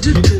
do, do.